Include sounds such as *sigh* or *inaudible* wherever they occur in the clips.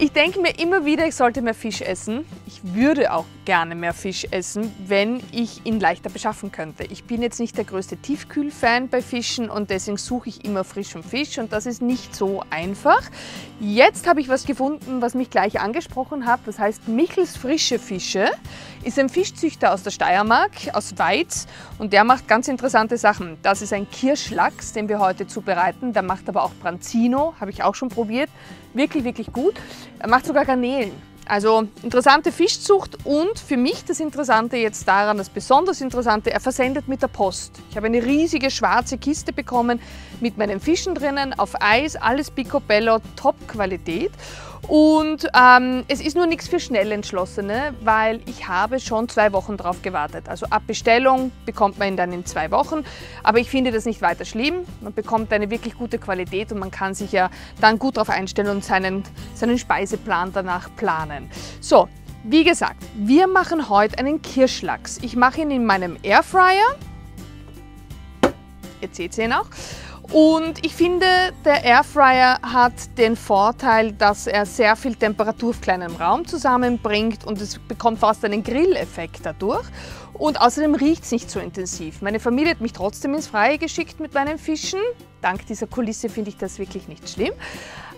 ich denke mir immer wieder, ich sollte mehr Fisch essen. Ich würde auch gerne mehr Fisch essen, wenn ich ihn leichter beschaffen könnte. Ich bin jetzt nicht der größte Tiefkühlfan bei Fischen und deswegen suche ich immer frischen Fisch und das ist nicht so einfach. Jetzt habe ich was gefunden, was mich gleich angesprochen hat. Das heißt Michels Frische Fische. Ist ein Fischzüchter aus der Steiermark, aus Weiz und der macht ganz interessante Sachen. Das ist ein Kirschlachs, den wir heute zubereiten. Der macht aber auch Branzino, habe ich auch schon probiert. Wirklich, wirklich gut. Er macht sogar Garnelen. Also interessante Fischzucht und für mich das Interessante jetzt daran, das besonders Interessante, er versendet mit der Post. Ich habe eine riesige schwarze Kiste bekommen mit meinen Fischen drinnen, auf Eis, alles Picobello, Top-Qualität. Und ähm, es ist nur nichts für Schnellentschlossene, weil ich habe schon zwei Wochen drauf gewartet. Also ab Bestellung bekommt man ihn dann in zwei Wochen. Aber ich finde das nicht weiter schlimm. Man bekommt eine wirklich gute Qualität und man kann sich ja dann gut darauf einstellen und seinen, seinen Speiseplan danach planen. So, wie gesagt, wir machen heute einen Kirschlachs. Ich mache ihn in meinem Airfryer. Jetzt seht ihr ihn auch. Und ich finde, der Airfryer hat den Vorteil, dass er sehr viel Temperatur auf kleinem Raum zusammenbringt und es bekommt fast einen Grilleffekt dadurch. Und außerdem riecht es nicht so intensiv. Meine Familie hat mich trotzdem ins Freie geschickt mit meinen Fischen. Dank dieser Kulisse finde ich das wirklich nicht schlimm.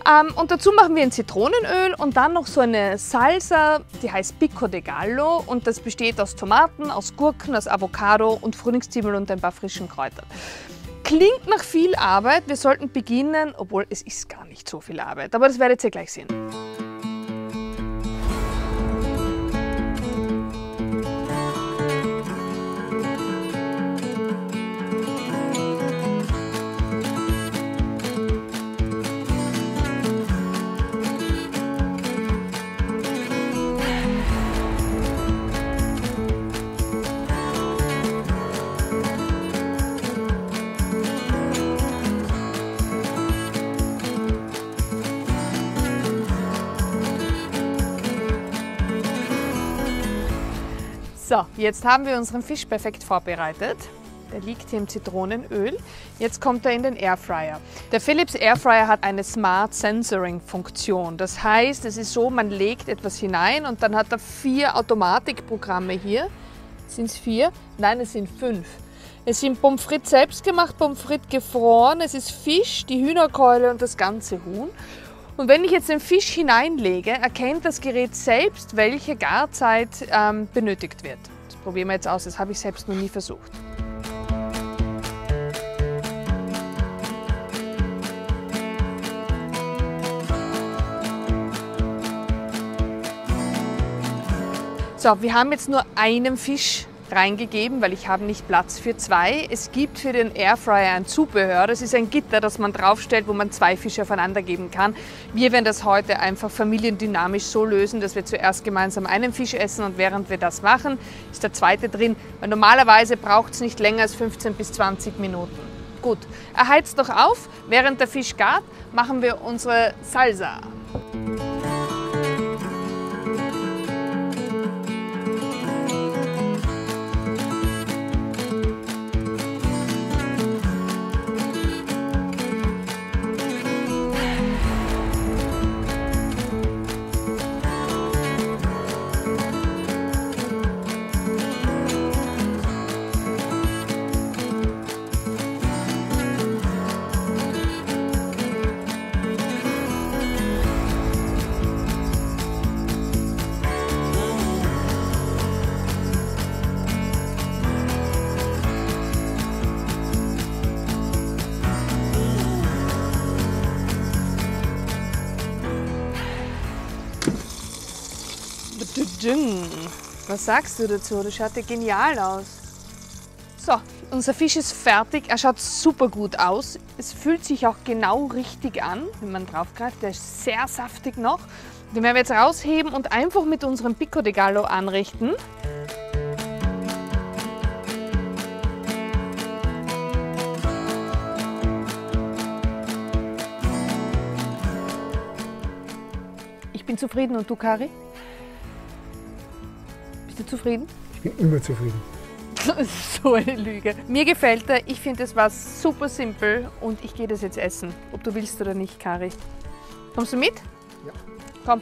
Ähm, und dazu machen wir ein Zitronenöl und dann noch so eine Salsa, die heißt Pico de Gallo und das besteht aus Tomaten, aus Gurken, aus Avocado und Frühlingszwiebeln und ein paar frischen Kräutern. Klingt nach viel Arbeit. Wir sollten beginnen, obwohl es ist gar nicht so viel Arbeit. Aber das werdet ihr gleich sehen. So, jetzt haben wir unseren Fisch perfekt vorbereitet. Der liegt hier im Zitronenöl. Jetzt kommt er in den Airfryer. Der Philips Airfryer hat eine Smart Sensoring Funktion. Das heißt, es ist so, man legt etwas hinein und dann hat er vier Automatikprogramme hier. Sind es vier? Nein, es sind fünf. Es sind Pommes frites selbst gemacht, Pommes frites gefroren, es ist Fisch, die Hühnerkeule und das ganze Huhn. Und wenn ich jetzt den Fisch hineinlege, erkennt das Gerät selbst, welche Garzeit ähm, benötigt wird. Das probieren wir jetzt aus, das habe ich selbst noch nie versucht. So, wir haben jetzt nur einen Fisch reingegeben, weil ich habe nicht Platz für zwei. Es gibt für den Airfryer ein Zubehör. Das ist ein Gitter, das man draufstellt, wo man zwei Fische aufeinander geben kann. Wir werden das heute einfach familiendynamisch so lösen, dass wir zuerst gemeinsam einen Fisch essen und während wir das machen, ist der zweite drin. Weil normalerweise braucht es nicht länger als 15 bis 20 Minuten. Gut, er heizt noch auf. Während der Fisch gart, machen wir unsere Salsa. Was sagst du dazu? Das schaut ja genial aus. So, unser Fisch ist fertig. Er schaut super gut aus. Es fühlt sich auch genau richtig an, wenn man drauf greift. Der ist sehr saftig noch. Den werden wir jetzt rausheben und einfach mit unserem Pico de Gallo anrichten. Ich bin zufrieden und du, Kari? Bist du zufrieden? Ich bin immer zufrieden. Das *laughs* ist so eine Lüge. Mir gefällt er, ich finde, es war super simpel und ich gehe das jetzt essen. Ob du willst oder nicht, Kari. Kommst du mit? Ja. Komm.